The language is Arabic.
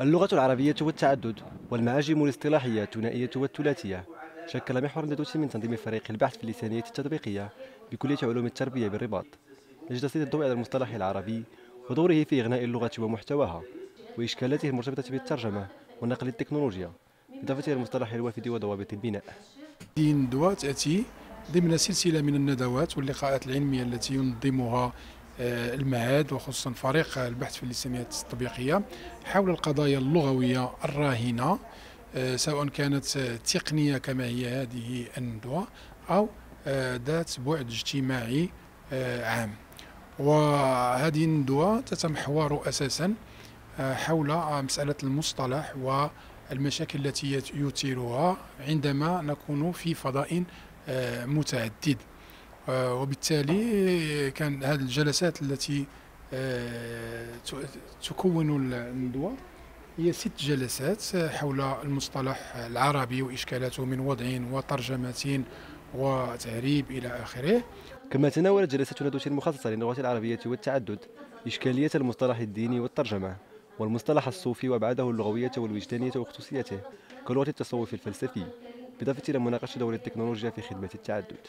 اللغة العربية والتعدد والمعاجم الاصطلاحية الثنائية والثلاثية. شكل محور ندوة من تنظيم فريق البحث في اللسانية التطبيقية بكلية علوم التربية بالرباط. لتسليط الضوء على المصطلح العربي ودوره في إغناء اللغة ومحتواها وإشكالاته المرتبطة بالترجمة ونقل التكنولوجيا إضافة إلى المصطلح الوافد وضوابط البناء. هذه الندوة تأتي ضمن سلسلة من الندوات واللقاءات العلمية التي ينظمها المعهد وخصوصا فريق البحث في اللسانيات التطبيقية حول القضايا اللغوية الراهنة آه، سواء كانت تقنية كما هي هذه الندوة أو آه، ذات بعد اجتماعي عام. وهذه الندوة تتمحور أساسا حول مسألة المصطلح والمشاكل التي يثيرها عندما نكون في فضاء متعدد. آه، وبالتالي كان هذه الجلسات التي آه، تكون الندوة هي ست جلسات حول المصطلح العربي وإشكالاته من وضع وترجمة وتعريب إلى آخره. كما تناولت جلسة ندوة مخصصة للغة العربية والتعدد إشكالية المصطلح الديني والترجمة والمصطلح الصوفي وأبعاده اللغوية والوجدانية وخصوصياته كلغة التصوف الفلسفي بالإضافة إلى مناقشة دور التكنولوجيا في خدمة التعدد.